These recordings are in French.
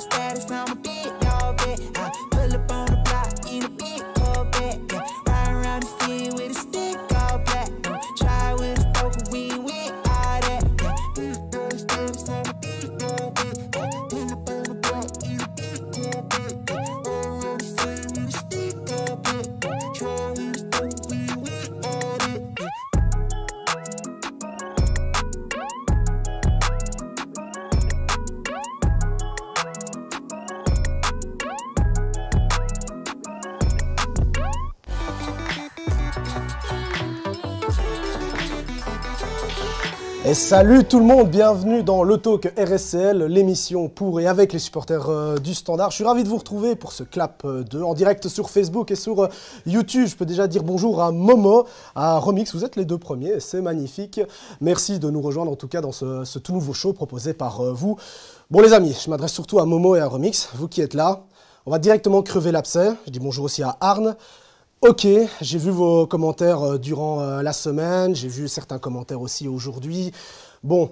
understand. Salut tout le monde, bienvenue dans le Talk RSCL, l'émission pour et avec les supporters euh, du Standard. Je suis ravi de vous retrouver pour ce clap euh, 2 en direct sur Facebook et sur euh, YouTube. Je peux déjà dire bonjour à Momo, à Remix, vous êtes les deux premiers, c'est magnifique. Merci de nous rejoindre en tout cas dans ce, ce tout nouveau show proposé par euh, vous. Bon les amis, je m'adresse surtout à Momo et à Remix, vous qui êtes là. On va directement crever l'abcès. Je dis bonjour aussi à Arne. Ok, j'ai vu vos commentaires euh, durant euh, la semaine, j'ai vu certains commentaires aussi aujourd'hui. Bon,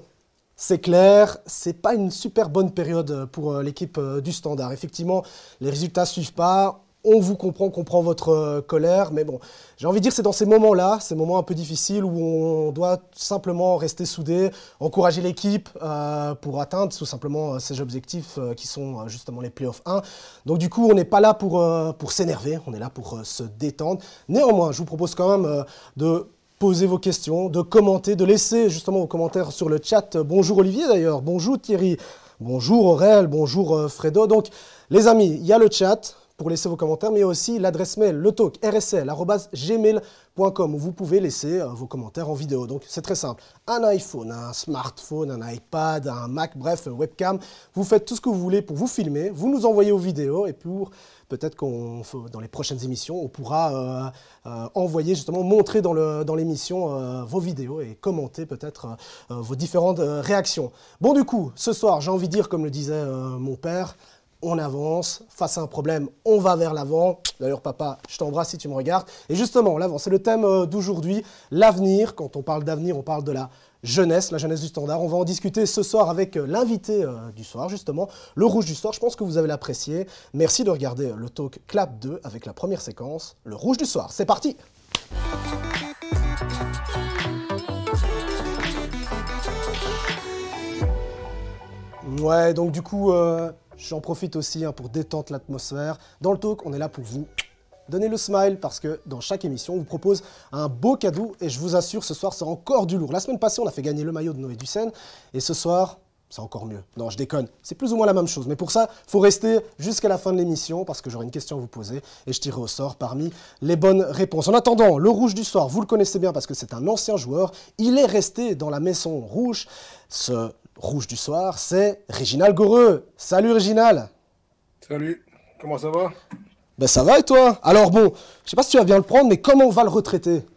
c'est clair, c'est pas une super bonne période euh, pour l'équipe du Standard. Effectivement, les résultats suivent pas. On vous comprend, on comprend votre euh, colère, mais bon, j'ai envie de dire c'est dans ces moments-là, ces moments un peu difficiles où on doit simplement rester soudé, encourager l'équipe euh, pour atteindre tout simplement euh, ces objectifs qui sont justement les playoffs 1. Donc du coup, on n'est pas là pour, pour s'énerver, on est là pour se détendre. Néanmoins, je vous propose quand même de poser vos questions, de commenter, de laisser justement vos commentaires sur le chat. Bonjour Olivier d'ailleurs, bonjour Thierry, bonjour Aurel, bonjour Fredo. Donc les amis, il y a le chat pour laisser vos commentaires, mais aussi l'adresse mail letalk.rsl.gmail.com où vous pouvez laisser euh, vos commentaires en vidéo. Donc c'est très simple. Un iPhone, un smartphone, un iPad, un Mac, bref, webcam, vous faites tout ce que vous voulez pour vous filmer, vous nous envoyez aux vidéos et pour peut-être qu'on dans les prochaines émissions, on pourra euh, euh, envoyer justement, montrer dans le- l'émission vos vidéos et commenter peut-être vos différentes réactions. Bon du coup, ce soir, j'ai envie de dire, comme le disait mon père, on avance, face à un problème, on va vers l'avant. D'ailleurs, papa, je t'embrasse si tu me regardes. Et justement, l'avant, c'est le thème euh, d'aujourd'hui, l'avenir. Quand on parle d'avenir, on parle de la jeunesse, la jeunesse du standard. On va en discuter ce soir avec euh, l'invité euh, du soir, justement, le rouge du soir. Je pense que vous avez l'apprécié. Merci de regarder le talk Clap 2 avec la première séquence, le rouge du soir. C'est parti Ouais, donc du coup, j'en profite aussi hein, pour détendre l'atmosphère. Dans le talk, on est là pour vous donner le smile parce que dans chaque émission, on vous propose un beau cadeau et je vous assure, ce soir, c'est encore du lourd. La semaine passée, on a fait gagner le maillot de Noé Ducène et ce soir, c'est encore mieux. Non, je déconne. C'est plus ou moins la même chose. Mais pour ça, faut rester jusqu'à la fin de l'émission parce que j'aurai une question à vous poser et je tirerai au sort parmi les bonnes réponses. En attendant, le rouge du soir, vous le connaissez bien parce que c'est un ancien joueur. Il est resté dans la maison rouge. Rouge du soir, c'est Réginal Goreux. Salut Réginal. Salut, comment ça va? Ben ça va et toi? Alors bon, je sais pas si tu vas bien le prendre, mais comment on va le retraiter?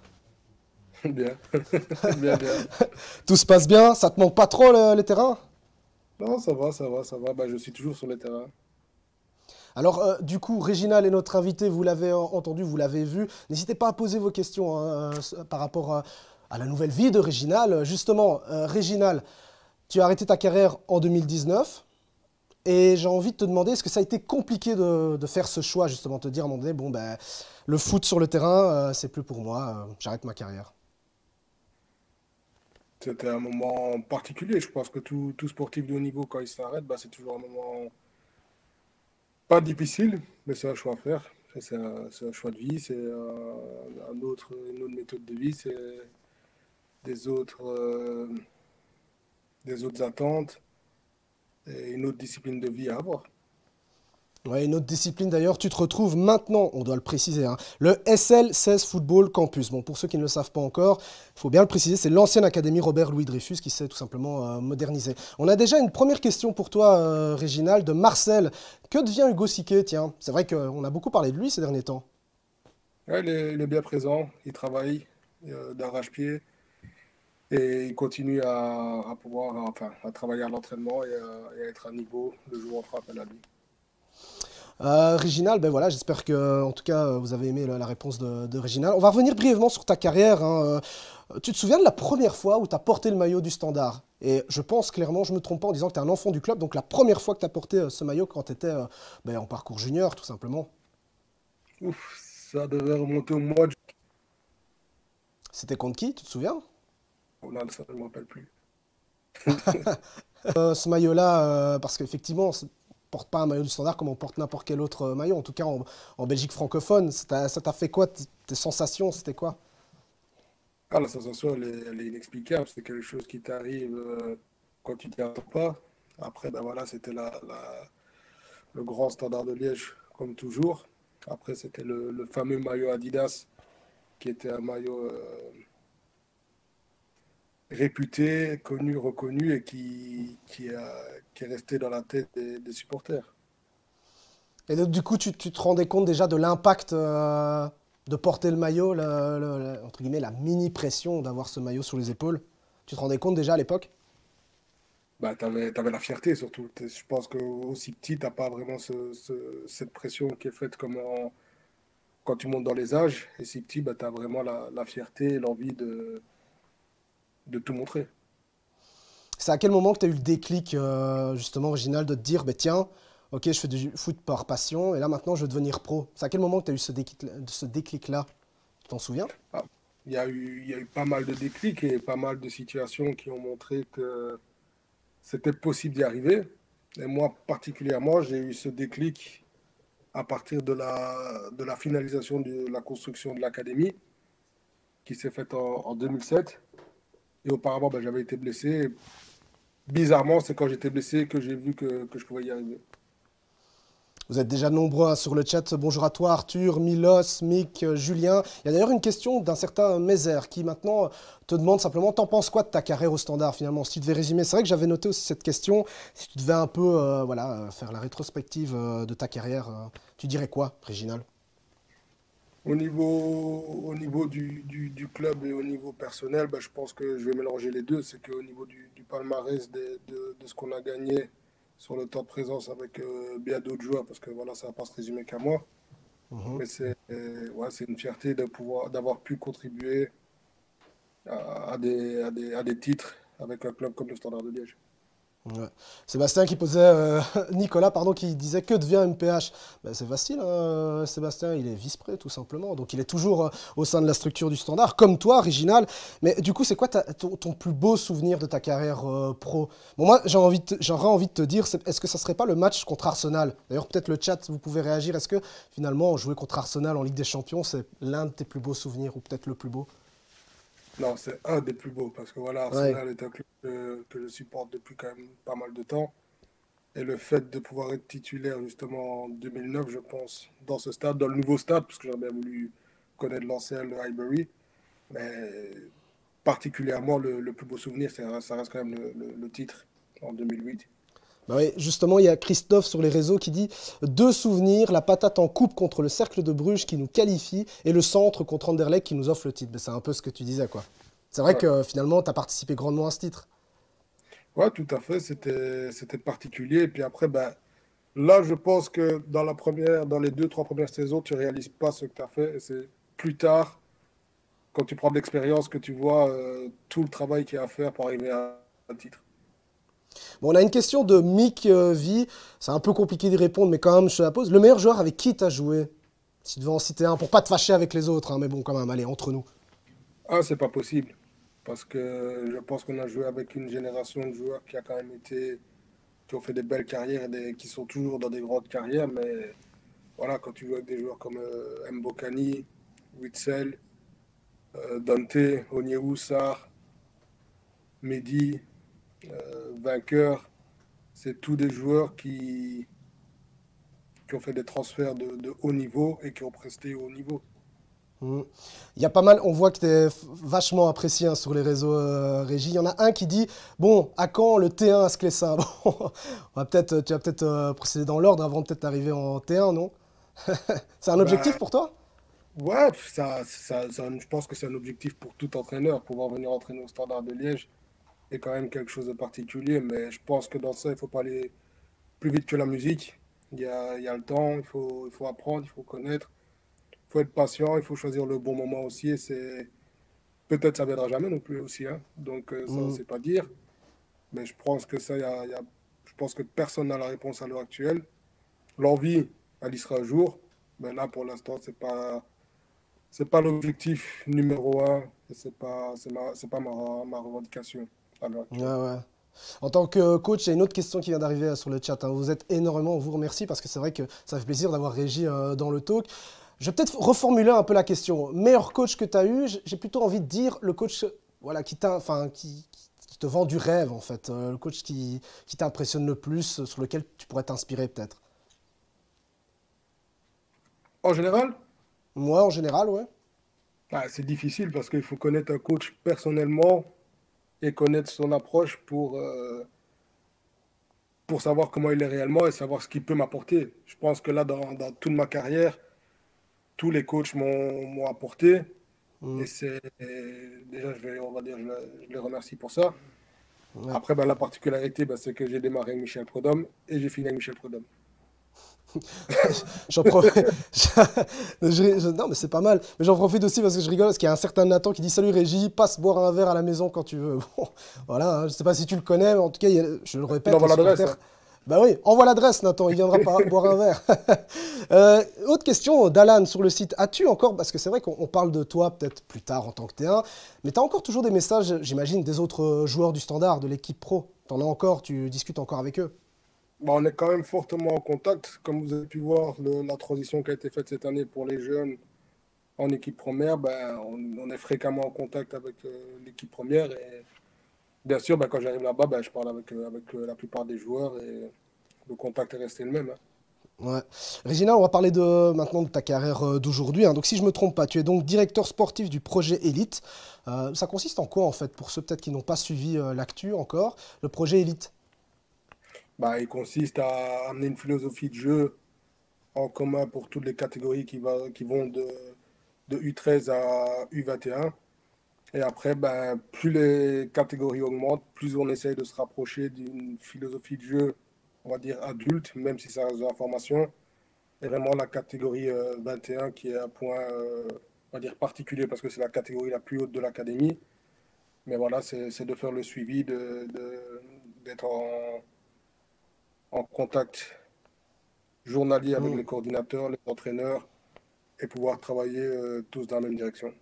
Bien, bien, bien. Tout se passe bien? Ça te manque pas trop le- les terrains? Non, ça va, ça va, ça va. Bah, je suis toujours sur le terrain. Alors, euh, du coup, Réginal est notre invité, vous l'avez entendu, vous l'avez vu. N'hésitez pas à poser vos questions hein, euh, par rapport euh, à la nouvelle vie de Réginal. Justement, euh, Réginal, tu as arrêté ta carrière en 2019. Et j'ai envie de te demander, est-ce que ça a été compliqué de, faire ce choix, justement, te dire à un moment donné, bon, ben, le foot sur le terrain, euh, c'est plus pour moi, euh, j'arrête ma carrière? C'était un moment particulier. Je pense que tout, sportif de haut niveau, quand il s'arrête, bah, c'est toujours un moment pas difficile, mais c'est un choix à faire. C'est un, un choix de vie, c'est un autre, une autre méthode de vie, c'est des autres, euh, des autres attentes et une autre discipline de vie à avoir. Ouais, une autre discipline d'ailleurs, tu te retrouves maintenant, on doit le préciser, hein, le SL16 Football Campus. Bon, pour ceux qui ne le savent pas encore, il faut bien le préciser, c'est l'ancienne académie Robert Louis Dreyfus qui s'est tout simplement euh, modernisée. On a déjà une première question pour toi, euh, Réginal, de Marcel. Que devient Hugo Siquet Tiens, c'est vrai qu'on a beaucoup parlé de lui ces derniers temps. Ouais, il, est, il est bien présent, il travaille euh, d'arrache-pied et il continue à, à pouvoir enfin, à travailler à l'entraînement et, à- et à être à niveau le jour où on fera appel à lui. Euh, Réginal, ben voilà, j'espère que, en tout cas, vous avez aimé la, la réponse de, de Réginal. On va revenir brièvement sur ta carrière. hein. Euh, Tu te souviens de la première fois où tu as porté le maillot du Standard? Et je pense clairement, je me trompe pas en disant que tu es un enfant du club. Donc la première fois que tu as porté euh, ce maillot quand tu étais ben, en parcours junior, tout simplement. Ouf, ça devait remonter au mois de. C'était contre qui, tu te souviens? Oh là, ça ne me rappelle plus. Euh, ce maillot-là, euh, parce qu'effectivement, on ne porte pas un maillot du standard comme on porte n'importe quel autre euh, maillot, en tout cas en, en Belgique francophone. Ça t'a fait quoi Tes sensations, c'était quoi? Ah, La sensation, elle est, elle est inexplicable. C'est quelque chose qui t'arrive quand tu t'y attends pas. Après, ben voilà, c'était la, la, le grand standard de Liège, comme toujours. Après, c'était le, le, fameux maillot Adidas, qui était un maillot réputé, connu, reconnu et qui, qui, a, qui est resté dans la tête des, supporters. Et donc, du coup, tu, tu, te rendais compte déjà de l'impact euh, de porter le maillot, entre guillemets, la mini-pression d'avoir ce maillot sur les épaules? Tu te rendais compte déjà à l'époque? Bah, Tu avais, avais, la fierté surtout. Je pense qu'aussi petit, tu n'as pas vraiment ce, ce, cette pression qui est faite comme quand tu montes dans les âges. Et si petit, bah, tu as vraiment la, la fierté, l'envie de, de tout montrer. C'est à quel moment que tu as eu le déclic, euh, justement, original, de te dire, bah, tiens, ok, je fais du foot par passion, et là maintenant je veux devenir pro C'est à quel moment que tu as eu ce déclic-là ce déclic Tu t'en souviens? Ah, il, y a eu, il y a eu pas mal de déclics et pas mal de situations qui ont montré que c'était possible d'y arriver. Et moi, particulièrement, j'ai eu ce déclic à partir de la, de la finalisation de la construction de l'académie qui s'est faite en, en 2007. Et auparavant, ben, j'avais été blessé. bizarrement, c'est quand j'étais blessé que j'ai vu que, que, je pouvais y arriver. Vous êtes déjà nombreux hein, sur le chat. Bonjour à toi Arthur, Milos, Mick, euh, Julien. Il y a d'ailleurs une question d'un certain Mézère qui maintenant te demande simplement T'en penses quoi de ta carrière au standard finalement? Si tu devais résumer, c'est vrai que j'avais noté aussi cette question. Si tu devais un peu euh, voilà, faire la rétrospective euh, de ta carrière, tu dirais quoi, Réginal au niveau, au niveau du, du, club et au niveau personnel, bah, je pense que je vais mélanger les deux. C'est qu'au niveau du, du palmarès de, de, de ce qu'on a gagné sur le temps de présence avec euh, bien d'autres joueurs, parce que voilà, ça ne va pas se résumer qu'à moi. Mhm. Mais c'est ouais, une fierté de pouvoir d'avoir pu contribuer à, à, des, à, des, à des titres avec un club comme le Standard de Liège. Sébastien qui posait, euh, Nicolas, pardon, qui disait que devient MPH ben, C'est facile, hein, Sébastien, il est vice-pré tout simplement. Donc il est toujours euh, au sein de la structure du standard, comme toi, original. Mais du coup, c'est quoi ton, plus beau souvenir de ta carrière euh, pro? Bon, Moi, j'aurais envie, envie de te dire, est-ce que ça serait pas le match contre Arsenal? D'ailleurs, peut-être le chat, vous pouvez réagir. Est-ce que finalement, jouer contre Arsenal en Ligue des Champions, c'est l'un de tes plus beaux souvenirs, ou peut-être le plus beau? Non, c'est un des plus beaux parce que voilà, Arsenal est un club que, je supporte depuis quand même pas mal de temps. Et le fait de pouvoir être titulaire justement en 2009, je pense, dans ce stade, dans le nouveau stade, parce que j'aurais bien voulu connaître l'ancien, le Highbury, mais particulièrement le, plus beau souvenir, ça reste quand même le, titre en 2008. Bah oui, justement, il y a Christophe sur les réseaux qui dit deux souvenirs, la patate en coupe contre le Cercle de Bruges qui nous qualifie et le centre contre Anderlecht qui nous offre le titre. C'est un peu ce que tu disais, quoi. C'est vrai que finalement, tu as participé grandement à ce titre. Ouais, tout à fait. C'était particulier. Et puis après, ben, là, je pense que dans, la première, dans les deux, trois premières saisons, tu réalises pas ce que tu as fait. Et c'est plus tard, quand tu prends de l'expérience, que tu vois euh, tout le travail qu'il y a à faire pour arriver à un titre. Bon, on a une question de Mick euh, V. C'est un peu compliqué d'y répondre, mais quand même, je te la pose. Le meilleur joueur avec qui tu as joué? Si tu devais en citer un, pour pas te fâcher avec les autres, hein, mais bon, quand même, allez, entre nous. Ah, c'est pas possible. Parce que je pense qu'on a joué avec une génération de joueurs qui a quand même été. qui ont fait des belles carrières et qui sont toujours dans des grandes carrières, mais voilà, quand tu joues avec des joueurs comme euh, Mbokani, Witzel, euh, Dante, Onyeu Mehdi, euh, vainqueur, c'est tous des joueurs qui, qui ont fait des transferts de, haut niveau et qui ont presté au haut niveau. Mmh. Il y a pas mal, on voit que tu es vachement apprécié hein, sur les réseaux euh, Régie. Il y en a un qui dit Bon, à quand le T1 à Sclessin bon, on peut-être, Tu vas peut-être euh, procéder dans l'ordre avant peut-être d'arriver en T1, non? C'est un bah, objectif pour toi? Ouais, ça, ça, je pense que c'est un objectif pour tout entraîneur, pouvoir venir entraîner au Standard de Liège est quand même quelque chose de particulier, mais je pense que dans ça, il faut pas aller plus vite que la musique. Il y a, il y a le temps, il faut, il faut apprendre, il faut connaître, il faut être patient, il faut choisir le bon moment aussi. Et c'est peut-être ça viendra jamais non plus aussi, hein. donc euh, ça, mm. sait pas dire. Mais je pense que ça, y a, y a- je pense que personne n'a la réponse à l'heure actuelle. L'envie, elle y sera un jour. Mais là, pour l'instant, c'est pas, c'est pas l'objectif numéro un. Et c'est pas, c'est ma, c'est pas ma, ma revendication à l'heure Ouais, actuelle. ouais. En tant que coach, il y a une autre question qui vient d'arriver euh, sur le chat. hein. Vous êtes énormément, on vous remercie parce que c'est vrai que ça fait plaisir d'avoir Régi euh, dans le talk. Je vais peut-être reformuler un peu la question. Meilleur coach que tu as eu, j'ai plutôt envie de dire le coach voilà, qui, enfin, qui, qui te vend du rêve, en fait. Euh, le coach qui, qui t'impressionne le plus, euh, sur lequel tu pourrais t'inspirer peut-être. En général, Moi, en général, ouais. ah, c'est difficile parce qu'il faut connaître un coach personnellement et connaître son approche pour, euh, pour savoir comment il est réellement et savoir ce qu'il peut m'apporter. Je pense que là, dans, dans toute ma carrière, tous les coachs m'ont apporté. Mm. Et c'est déjà, je vais, on va dire, je, le- je les remercie pour ça. Ouais. Après, ben, la particularité, ben, c'est que j'ai démarré avec Michel Prudhomme et j'ai fini avec Michel Prudhomme. J'en profite. non, mais c'est pas mal. Mais j'en profite aussi parce que je rigole, parce qu'il y a un certain Nathan qui dit Salut Régie, passe boire un verre à la maison quand tu veux. Bon, voilà, hein, je sais pas si tu le connais, mais en tout cas, a- je le répète. Il l'adresse, hein. Bah oui, envoie l'adresse, Nathan, il viendra par- boire un verre. Euh, autre question d'Alan sur le site. As-tu encore, parce que c'est vrai qu'on on parle de toi peut-être plus tard en tant que T1, mais tu as encore toujours des messages, j'imagine, des autres joueurs du standard, de l'équipe pro? T'en as encore, tu discutes encore avec eux? Bon, on est quand même fortement en contact. Comme vous avez pu voir, la transition qui a été faite cette année pour les jeunes en équipe première, ben, on, est fréquemment en contact avec euh, l'équipe première. Et bien sûr, ben, quand j'arrive là-bas, je parle avec, euh, avec euh, la plupart des joueurs et le contact est resté le même. hein. Ouais. Régina, on va parler de, maintenant de ta carrière d'aujourd'hui. hein. Donc, si je me trompe pas, tu es donc directeur sportif du projet Elite. Ça consiste en quoi, en fait, pour ceux peut-être qui n'ont pas suivi l'actu encore, le projet Elite? Bah, il consiste à amener une philosophie de jeu en commun pour toutes les catégories qui, va, qui vont de, de U13 à U21. Et après, ben, plus les catégories augmentent, plus on essaye de se rapprocher d'une philosophie de jeu, on va dire adulte, même si ça reste de la formation. Et vraiment la catégorie euh, 21 qui est un point, euh, on va dire particulier parce que c'est la catégorie la plus haute de l'académie. Mais voilà, c'est de faire le suivi, de, de- d'être en, en contact journalier avec Mm. les coordinateurs, les entraîneurs et pouvoir travailler euh, tous dans la même direction.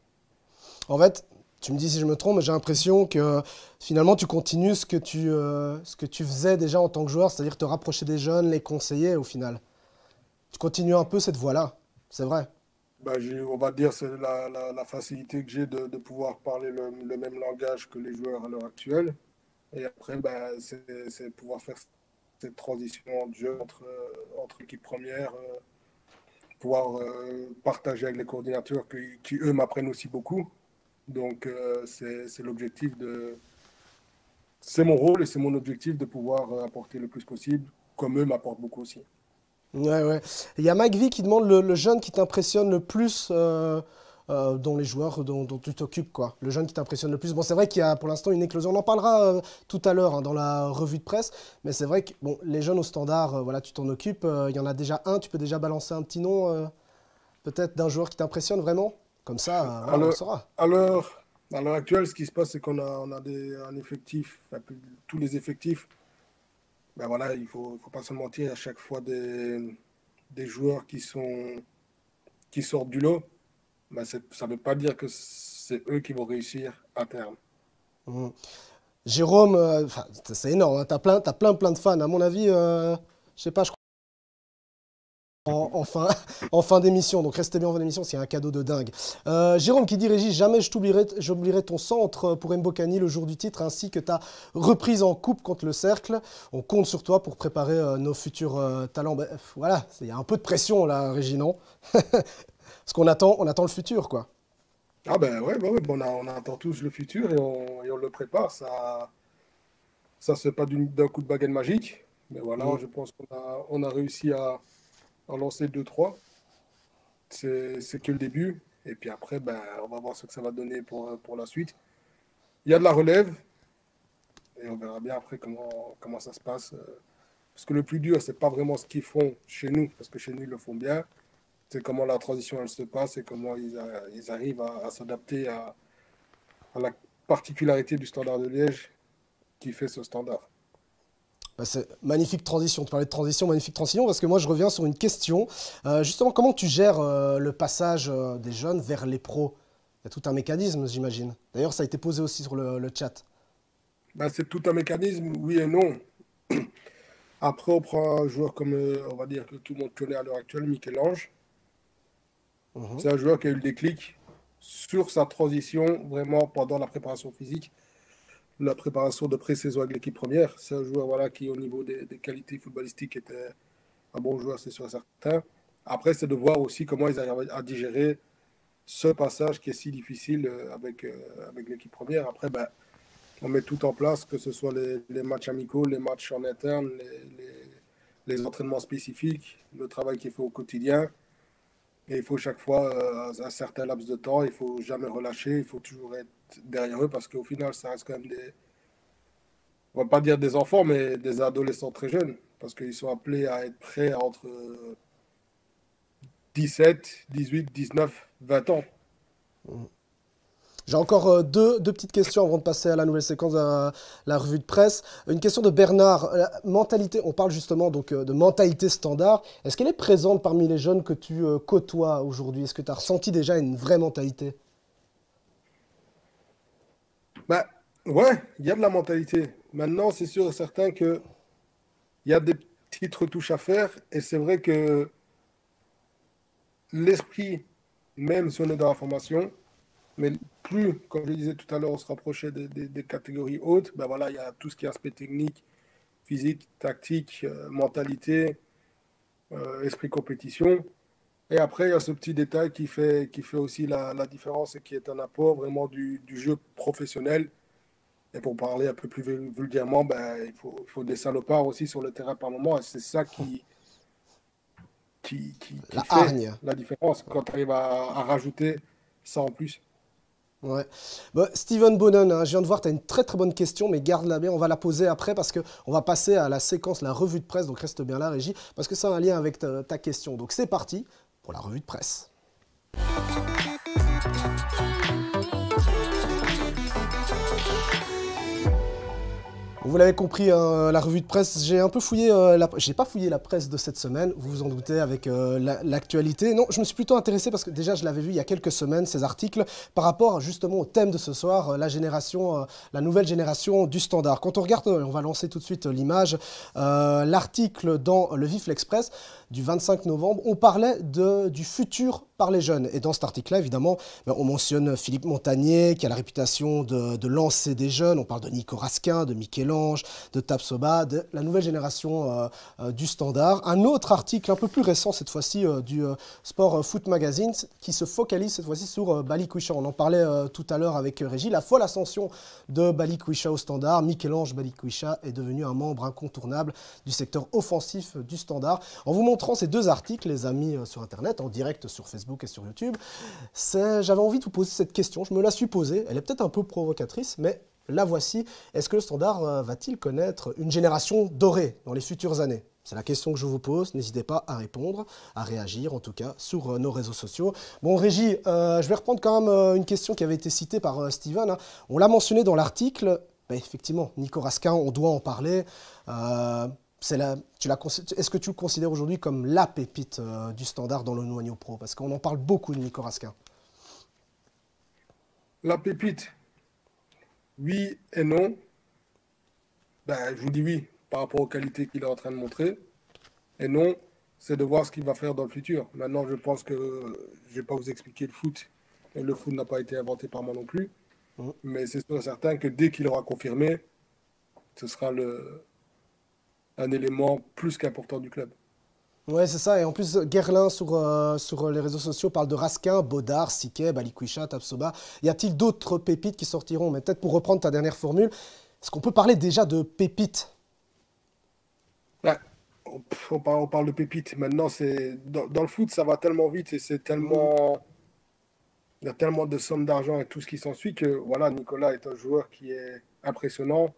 En fait, tu me dis si je me trompe, mais j'ai l'impression que finalement tu continues ce que tu, euh, ce que tu faisais déjà en tant que joueur, c'est-à-dire te rapprocher des jeunes, les conseiller au final. Tu continues un peu cette voie-là, c'est vrai. Bah, on va dire c'est la, la- la facilité que j'ai de, de pouvoir parler le, le même langage que les joueurs à l'heure actuelle. Et après, bah, c'est pouvoir faire cette transition de jeu entre, euh, entre l'équipe première, euh, pouvoir euh, partager avec les coordinateurs qui, eux, m'apprennent aussi beaucoup. Donc, c'est l'objectif de... C'est mon rôle et c'est mon objectif de pouvoir apporter le plus possible, comme eux m'apportent beaucoup aussi. Ouais, ouais. Il y a V qui demande le, jeune qui t'impressionne le plus euh, dans les joueurs dont, dont tu t'occupes, quoi. Le jeune qui t'impressionne le plus. Bon, c'est vrai qu'il y a pour l'instant une éclosion. On en parlera euh, tout à l'heure hein, dans la revue de presse, mais c'est vrai que bon, les jeunes au standard, euh, voilà, tu t'en occupes. Il y en a déjà un. Tu peux déjà balancer un petit nom, peut-être d'un joueur qui t'impressionne vraiment. Comme ça, voilà, on le Alors- saura. À l'heure, actuelle, ce qui se passe, c'est qu'on a, on a des, un effectif, enfin, tous les effectifs. Ben voilà, il faut, faut pas se mentir, à chaque fois des, des joueurs qui sont qui sortent du lot, c'est- ça ne veut pas dire que c'est eux qui vont réussir à terme. Mhm. Jérôme, euh, c'est énorme. Tu as plein, t'as plein, plein de fans. À mon avis, euh, je sais pas, je crois. En, fin, en fin d'émission, donc restez bien en fin d'émission, c'est un cadeau de dingue. Euh, Jérôme qui dit Régis, jamais je t'oublierai, ton centre pour Mbokani le jour du titre, ainsi que ta reprise en coupe contre le cercle. On compte sur toi pour préparer euh, nos futurs talents. Ben, voilà, il y a un peu de pression là, Régis, non Parce qu'on attend, on attend le futur, quoi. Ah ben ouais, ben ouais, ben on, a- on attend tous le futur et on, et on le prépare. Ça ça se fait pas d'un coup de baguette magique, mais voilà, Mhm. je pense qu'on a, on a réussi à, à lancer 2-3. C'est que le début. Et puis après, ben, on va voir ce que ça va donner pour, pour la suite. Il y a de la relève et on verra bien après comment, comment ça se passe. euh, Parce que le plus dur, c'est pas vraiment ce qu'ils font chez nous, parce que chez nous, ils le font bien. C'est comment la transition elle se passe et comment ils, a- ils arrivent à, à s'adapter à, à la particularité du standard de Liège qui fait ce standard. Bah, c'est magnifique transition. Tu parlais de transition, magnifique transition, parce que moi je reviens sur une question. Euh, justement, comment tu gères euh, le passage euh, des jeunes vers les pros? Il y a tout un mécanisme, j'imagine. D'ailleurs, ça a été posé aussi sur le, le chat. Bah, c'est tout un mécanisme, oui et non. Après, on prend un joueur comme, on va dire, que tout le monde connaît à l'heure actuelle, Michel-Ange. Mhm. C'est un joueur qui a eu le déclic sur sa transition, vraiment pendant la préparation physique, la préparation de pré-saison avec l'équipe première. C'est un joueur voilà, qui, au niveau des, qualités footballistiques, était un bon joueur, c'est sûr et certain. Après, c'est de voir aussi comment ils arrivent à digérer ce passage qui est si difficile euh, avec, euh, avec l'équipe première. Après, ben, on met tout en place, que ce soit les, matchs amicaux, les matchs en interne, les- les entraînements spécifiques, le travail qui est fait au quotidien. Et il faut chaque fois euh, un certain laps de temps, il faut jamais relâcher, il faut toujours être derrière eux parce qu'au final, ça reste quand même des, on va pas dire des enfants, mais des adolescents très jeunes parce qu'ils sont appelés à être prêts entre euh, 17, 18, 19, 20 ans. J'ai encore euh, deux, deux petites questions avant de passer à la nouvelle séquence de la, revue de presse. Une question de Bernard. La mentalité, on parle justement donc euh, de mentalité standard. Est-ce qu'elle est présente parmi les jeunes que tu euh, côtoies aujourd'hui? Est-ce que tu as ressenti déjà une vraie mentalité? Bah, ouais, il y a de la mentalité. Maintenant, c'est sûr et certain que il y a des petites retouches à faire. Et c'est vrai que l'esprit, même si on est dans la formation, mais plus, comme je disais tout à l'heure, on se rapprochait des, des- des catégories hautes, ben voilà, il y a tout ce qui est aspect technique, physique, tactique, euh, mentalité, euh, esprit compétition. Et après, il y a ce petit détail qui fait, qui fait aussi la, la différence et qui est un apport vraiment du, du jeu professionnel. Et pour parler un peu plus vul- vulgairement, ben, il faut, faut des salopards aussi sur le terrain par moment. Et c'est ça qui, qui, qui, qui La fait hargne. la différence quand tu arrives à, à rajouter ça en plus. Ouais. Bah, Steven Bonnen, hein, je viens de voir, tu as une très très bonne question, mais garde-la bien, on va la poser après parce qu'on va passer à la séquence, la revue de presse, donc reste bien là, Régie, parce que ça a un lien avec ta, ta question. Donc c'est parti pour la revue de presse. Vous l'avez compris, hein, la revue de presse, j'ai un peu fouillé, euh, la... j'ai pas fouillé la presse de cette semaine, vous vous en doutez avec euh, la- l'actualité. Non, je me suis plutôt intéressé parce que déjà je l'avais vu il y a quelques semaines, ces articles, par rapport justement au thème de ce soir, euh, la génération, euh, la nouvelle génération du standard. Quand on regarde, on va lancer tout de suite l'image, l'article dans le Vif l'Express du 25 novembre, on parlait du futur par les jeunes. Et dans cet article-là, évidemment, ben, on mentionne Philippe Montagnier, qui a la réputation de, lancer des jeunes. On parle de Nico Rasquin, de Michel-Ange, de Tapsoba, de la nouvelle génération euh, euh, du standard. Un autre article un peu plus récent, cette fois-ci, euh, du Sport Foot Magazine, qui se focalise cette fois-ci sur euh, Balikwisha. On en parlait tout à l'heure avec Régis. La folle ascension de Balikwisha au standard. Michel-Ange Balikwisha est devenu un membre incontournable du secteur offensif du standard. Ces deux articles, les amis euh, sur Internet, en direct sur Facebook et sur YouTube, j'avais envie de vous poser cette question. Je me la suis posée. Elle est peut-être un peu provocatrice, mais la voici. Est-ce que le standard euh, va-t-il connaître une génération dorée dans les futures années? C'est la question que je vous pose. N'hésitez pas à répondre, à réagir en tout cas sur euh, nos réseaux sociaux. Bon, Régie, je vais reprendre quand même une question qui avait été citée par Steven. hein. On l'a mentionné dans l'article. Effectivement, Nico Rasquin, on doit en parler. Est-ce que tu le considères aujourd'hui comme la pépite euh, du standard dans le Noigno Pro? Parce qu'on en parle beaucoup de Nico Rasquin. La pépite, oui et non. Ben, je vous dis oui par rapport aux qualités qu'il est en train de montrer. Et non, c'est de voir ce qu'il va faire dans le futur. Maintenant, je pense que je ne vais pas vous expliquer le foot. Et le foot n'a pas été inventé par moi non plus. Mhm. Mais c'est sûr et certain que dès qu'il aura confirmé, ce sera le, un élément plus qu'important du club. Ouais, c'est ça. Et en plus, Guerlain sur, euh, sur les réseaux sociaux parle de Rasquin, Baudard, Siquet, Balikwisha, Tapsoba. Y a-t-il d'autres pépites qui sortiront? Mais peut-être pour reprendre ta dernière formule, est-ce qu'on peut parler déjà de pépites? On, on parle, on parle de pépites. Maintenant, c'est dans, dans le foot, ça va tellement vite et c'est tellement. Il y a tellement de sommes d'argent et tout ce qui s'ensuit que voilà, Nicolas est un joueur qui est impressionnant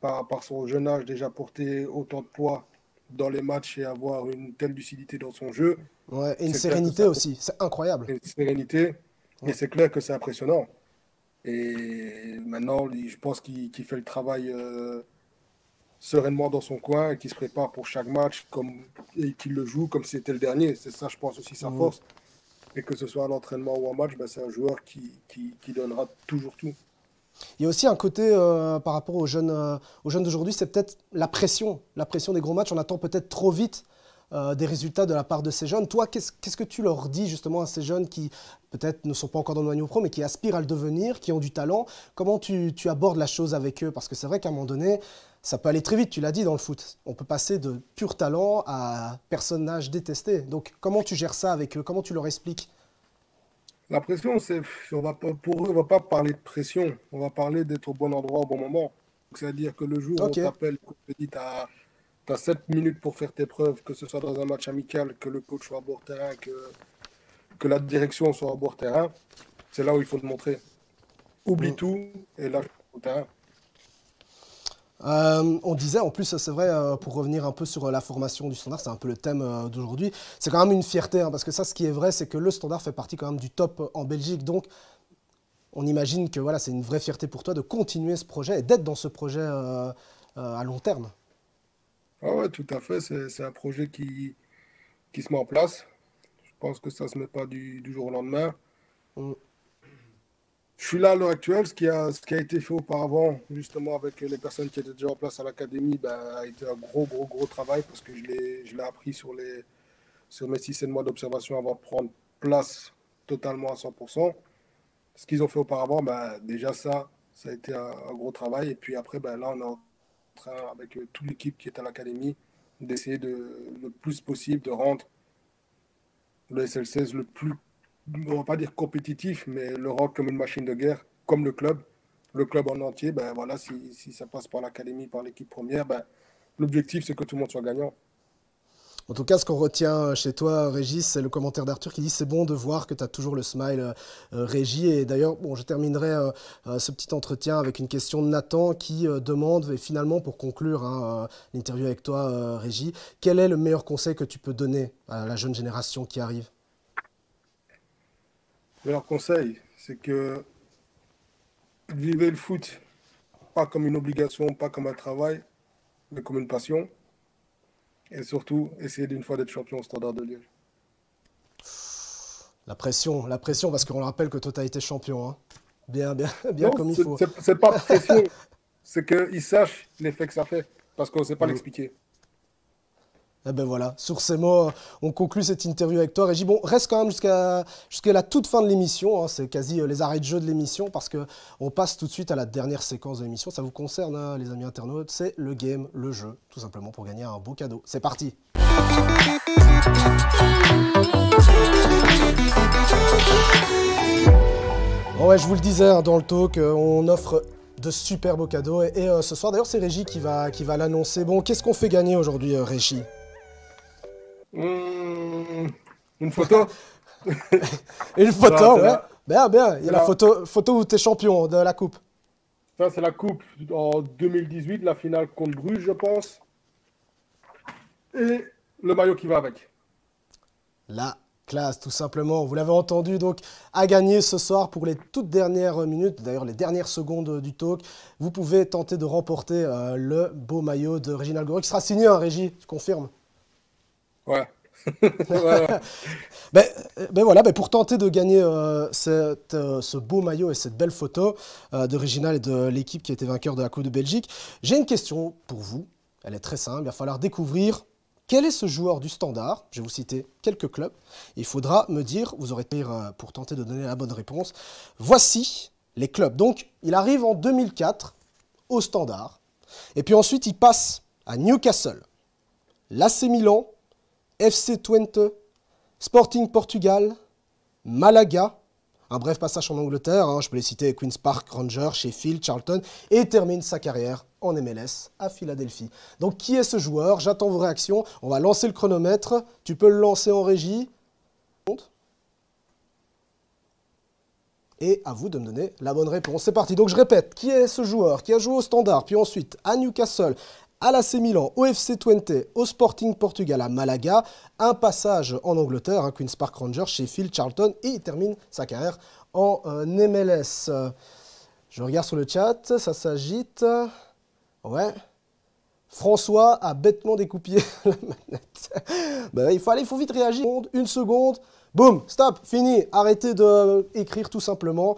par, par son jeune âge, déjà porter autant de poids dans les matchs et avoir une telle lucidité dans son jeu, Ouais, et une sérénité ça- aussi. C'est incroyable. une sérénité. Et c'est clair que c'est impressionnant. Et maintenant, je pense qu'il fait le travail euh, sereinement dans son coin et qu'il se prépare pour chaque match comme, et qu'il le joue comme si c'était le dernier. C'est ça, je pense, aussi sa mmh. force. Et que ce soit à l'entraînement ou en match, ben, c'est un joueur qui, qui, donnera toujours tout. Il y a aussi un côté euh, par rapport aux jeunes, euh, aux jeunes d'aujourd'hui, c'est peut-être la pression. La pression des gros matchs, on attend peut-être trop vite euh, des résultats de la part de ces jeunes. Toi, qu'est-ce que tu leur dis justement à ces jeunes qui peut-être ne sont pas encore dans le noyau pro, mais qui aspirent à le devenir, qui ont du talent? Comment tu, tu abordes la chose avec eux? Parce que c'est vrai qu'à un moment donné, ça peut aller très vite, tu l'as dit dans le foot. On peut passer de pur talent à personnage détesté. Donc comment tu gères ça avec eux? Comment tu leur expliques La pression, c'est, on va pour eux, on ne va pas parler de pression. On va parler d'être au bon endroit au bon moment. C'est-à-dire que le jour où on t'appelle, qu'on te dit, tu as, 7 minutes pour faire tes preuves, que ce soit dans un match amical, que le coach soit à bord terrain, que, que la direction soit à bord terrain, c'est là où il faut te montrer. Oublie mm. tout et là, au terrain. Euh, on disait, en plus, c'est vrai, euh, pour revenir un peu sur euh, la formation du standard, c'est un peu le thème d'aujourd'hui, c'est quand même une fierté, hein, parce que ça, ce qui est vrai, c'est que le standard fait partie quand même du top en Belgique. Donc, on imagine que voilà, c'est une vraie fierté pour toi de continuer ce projet et d'être dans ce projet à long terme. Ah ouais, tout à fait. C'est un projet qui, qui se met en place. Je pense que ça ne se met pas du, jour au lendemain. Mm. Je suis là à l'heure actuelle. Ce qui, a, ce qui a été fait auparavant, justement, avec les personnes qui étaient déjà en place à l'académie, ben, a été un gros, gros, gros travail parce que je l'ai appris sur, les, sur mes 6 mois d'observation avant de prendre place totalement à 100%. Ce qu'ils ont fait auparavant, ben, déjà ça, ça a été un, gros travail. Et puis après, ben, là, on est en train, avec euh, toute l'équipe qui est à l'académie, d'essayer de, le plus possible de rendre le SL16 le plus on va pas dire compétitif, mais le comme une machine de guerre, comme le club. Le club en entier, ben voilà, si, si ça passe par l'académie, par l'équipe première, ben, l'objectif c'est que tout le monde soit gagnant. En tout cas, ce qu'on retient chez toi, Régis, c'est le commentaire d'Arthur qui dit c'est bon de voir que tu as toujours le smile, euh, euh, Régis. Et d'ailleurs, bon, je terminerai euh, ce petit entretien avec une question de Nathan qui demande, et finalement pour conclure hein, l'interview avec toi, Régis, quel est le meilleur conseil que tu peux donner à la jeune génération qui arrive? Leur conseil, c'est que vivez le foot pas comme une obligation, pas comme un travail, mais comme une passion. Et surtout, essayez d'une fois d'être champion au Standard de Liège. La pression, la pression, parce qu'on rappelle que toi, tu as été champion. Hein. Bien, bien, bien comme il faut. C'est pas pression, c'est qu'ils sachent l'effet que ça fait, parce qu'on ne sait pas mm. l'expliquer. Eh ben voilà, sur ces mots, euh, on conclut cette interview avec toi, Régis. Bon, reste quand même jusqu'à la toute fin de l'émission. Hein. c'est quasi euh, les arrêts de jeu de l'émission parce que on passe tout de suite à la dernière séquence de l'émission. Ça vous concerne, hein, les amis internautes. C'est le game, le jeu, tout simplement pour gagner un beau cadeau. C'est parti. Bon ouais, je vous le disais hein, dans le talk, euh, on offre de super beaux cadeaux. Et, ce soir, d'ailleurs, c'est Régis qui va, qui va l'annoncer. Bon, qu'est-ce qu'on fait gagner aujourd'hui, Régis? Mmh, une photo Une photo, ouais. Bien, bien. Il y a la photo, photo où tu es champion de la Coupe. Ça, c'est la Coupe en 2018, la finale contre Bruges, je pense. Et le maillot qui va avec. La classe, tout simplement. Vous l'avez entendu, donc, à gagner ce soir pour les toutes dernières minutes, d'ailleurs les dernières secondes du talk. Vous pouvez tenter de remporter euh, le beau maillot de Réginald Goro qui sera signé, hein, Régie, tu confirmes Ouais. ben, ben, voilà, ben pour tenter de gagner euh, cette, euh, ce beau maillot et cette belle photo euh, d'original et de l'équipe qui a été vainqueur de la Coupe de Belgique, j'ai une question pour vous. Elle est très simple. Il va falloir découvrir quel est ce joueur du standard. Je vais vous citer quelques clubs. Il faudra me dire, vous aurez pire pour tenter de donner la bonne réponse. Voici les clubs. Donc, il arrive en 2004 au standard. Et puis ensuite, il passe à Newcastle, l'AC Milan, FC Twente, Sporting Portugal, Malaga, un bref passage en Angleterre, hein, je peux les citer Queen's Park, Rangers, Sheffield, Charlton, et termine sa carrière en MLS à Philadelphie. Donc qui est ce joueur? J'attends vos réactions. On va lancer le chronomètre. Tu peux le lancer en régie. Et à vous de me donner la bonne réponse. C'est parti. Donc je répète, qui est ce joueur? Qui a joué au Standard, puis ensuite à Newcastle, à l'AC Milan, au FC Twente, au Sporting Portugal, à Malaga, un passage en Angleterre, hein, Queen's Park Rangers, chez Phil Charlton, et il termine sa carrière en euh, MLS. Je regarde sur le chat, ça s'agite. Ouais. François a bêtement découpillé la manette. bah, il faut aller, il faut vite réagir. Une seconde. Boum, stop, fini. Arrêtez d'écrire tout simplement.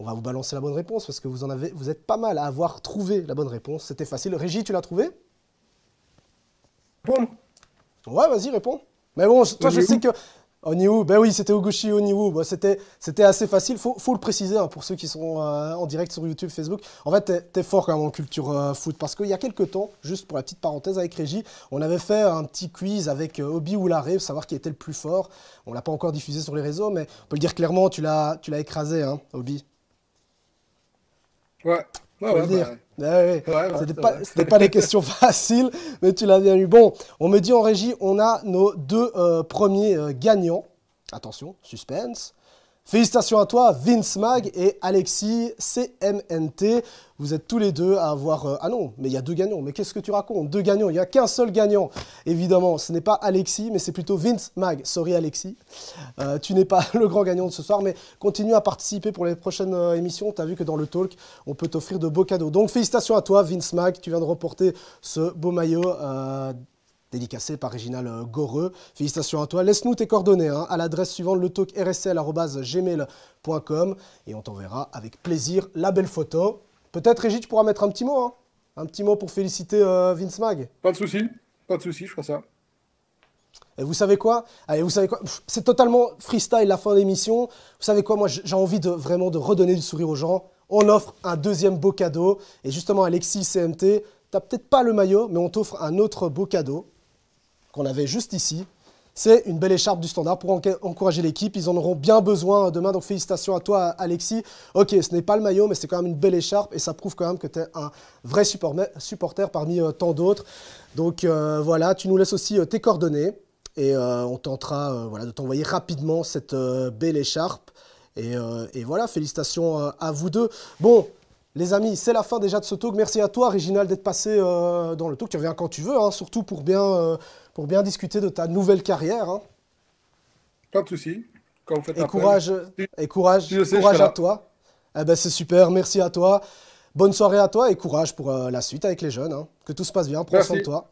On va vous balancer la bonne réponse parce que vous en avez, vous êtes pas mal à avoir trouvé la bonne réponse. C'était facile. Régie, tu l'as trouvé? Bon. Ouais, vas-y, réponds. Mais bon, toi, je sais que Oniwu, ben oui, c'était Oguchi Oniwu. Bon, c'était, c'était assez facile. Faut, faut le préciser hein, pour ceux qui sont euh, en direct sur YouTube, Facebook. En fait, t'es, es fort quand même en culture euh, foot parce qu'il y a quelques temps, juste pour la petite parenthèse avec Régie, on avait fait un petit quiz avec euh, Obi Oulare pour savoir qui était le plus fort. On l'a pas encore diffusé sur les réseaux, mais on peut le dire clairement, tu l'as, tu l'as écrasé, hein, Obi. Ouais. Ouais, ouais, dire. Ouais, C'était pas, des questions faciles, mais tu l'as bien eu. Bon, on me dit en régie, on a nos deux euh, premiers euh, gagnants. Attention, suspense. Félicitations à toi, Vince Mag et Alexis CMNT. Vous êtes tous les deux à avoir... Euh, ah non, mais il y a deux gagnants. Mais qu'est-ce que tu racontes? Deux gagnants. Il n'y a qu'un seul gagnant. Évidemment, ce n'est pas Alexis, mais c'est plutôt Vince Mag. Sorry Alexis. Euh, tu n'es pas le grand gagnant de ce soir, mais continue à participer pour les prochaines euh, émissions. Tu as vu que dans le talk, on peut t'offrir de beaux cadeaux. Donc félicitations à toi, Vince Mag. Tu viens de reporter ce beau maillot dédicacé par Réginal euh, Goreux. Félicitations à toi. Laisse-nous tes coordonnées hein, à l'adresse suivante letalkrsl.gmail.com et on t'enverra avec plaisir la belle photo. Peut-être, Régis, tu pourras mettre un petit mot. Hein. un petit mot pour féliciter euh, Vince Mag. Pas de souci. Pas de souci, je ferai ça. Et vous savez quoi? Allez, vous savez quoi? C'est totalement freestyle la fin de l'émission. Vous savez quoi? Moi, j'ai envie de vraiment de redonner du sourire aux gens. On offre un deuxième beau cadeau. Et justement, Alexis CMT, t'as peut-être pas le maillot, mais on t'offre un autre beau cadeau qu'on avait juste ici. C'est une belle écharpe du standard pour encourager l'équipe. Ils en auront bien besoin demain. Donc félicitations à toi, Alexis. Ok, ce n'est pas le maillot, mais c'est quand même une belle écharpe et ça prouve quand même que tu es un vrai supporter parmi euh, tant d'autres. Donc euh, voilà, tu nous laisses aussi euh, tes coordonnées et on tentera de t'envoyer rapidement cette belle écharpe. Et, voilà, félicitations à vous deux. Bon, les amis, c'est la fin déjà de ce talk. Merci à toi, Réginal, d'être passé dans le talk. Tu reviens quand tu veux, hein, surtout pour bien pour bien discuter de ta nouvelle carrière. Hein. Pas de souci. et courage, et courage, courage à toi. Eh ben, c'est super, merci à toi. Bonne soirée à toi et courage pour euh, la suite avec les jeunes. Hein. Que tout se passe bien, prends soin de toi.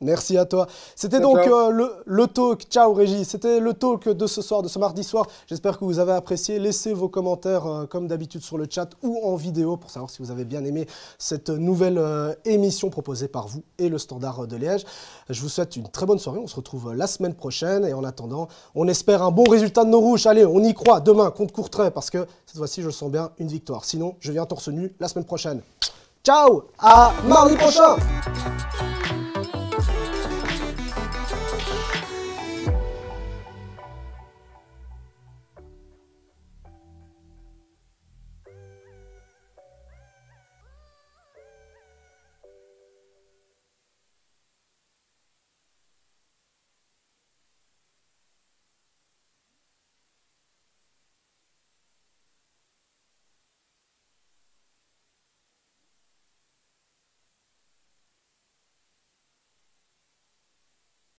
Merci à toi. C'était donc euh, le, le, talk. Ciao Régis. C'était le talk de ce soir, de ce mardi soir. J'espère que vous avez apprécié. Laissez vos commentaires euh, comme d'habitude sur le chat ou en vidéo pour savoir si vous avez bien aimé cette nouvelle euh, émission proposée par vous et le Standard de Liège. Je vous souhaite une très bonne soirée. On se retrouve la semaine prochaine et en attendant, on espère un bon résultat de nos rouges. Allez, on y croit demain contre Courtrai parce que cette fois-ci, je sens bien une victoire. Sinon, je viens torse nu la semaine prochaine. Ciao, à mardi prochain